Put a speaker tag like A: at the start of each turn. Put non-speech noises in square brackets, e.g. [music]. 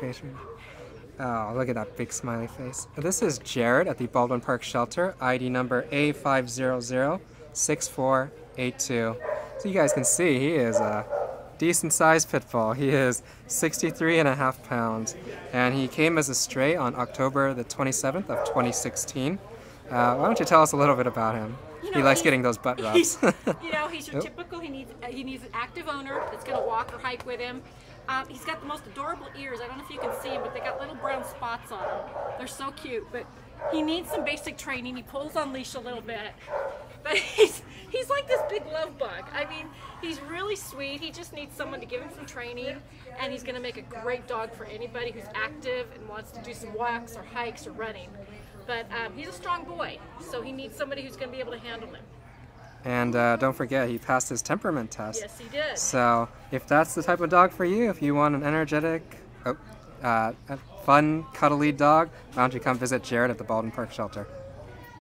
A: face. Oh, look at that big smiley face. This is Jared at the Baldwin Park Shelter, ID number A5006482. So you guys can see he is a decent sized pit bull. He is 63 and a half pounds and he came as a stray on October the 27th of 2016. Uh, why don't you tell us a little bit about him?
B: You know,
A: he likes getting those butt [laughs] rubs. [laughs]
B: you know, he's your typical. He needs uh, he needs an active owner that's going to walk or hike with him. Um, he's got the most adorable ears. I don't know if you can see them, but they got little brown spots on them. They're so cute. But he needs some basic training. He pulls on leash a little bit, [laughs] but he's he's like this big love bug. I mean, he's really sweet. He just needs someone to give him some training, and he's going to make a great dog for anybody who's active and wants to do some walks or hikes or running. But um, he's a strong boy, so he needs somebody who's going to be able to handle him.
A: And uh, don't forget, he passed his temperament test.
B: Yes, he did.
A: So if that's the type of dog for you, if you want an energetic, oh, uh, fun, cuddly dog, why don't you come visit Jared at the Baldwin Park Shelter?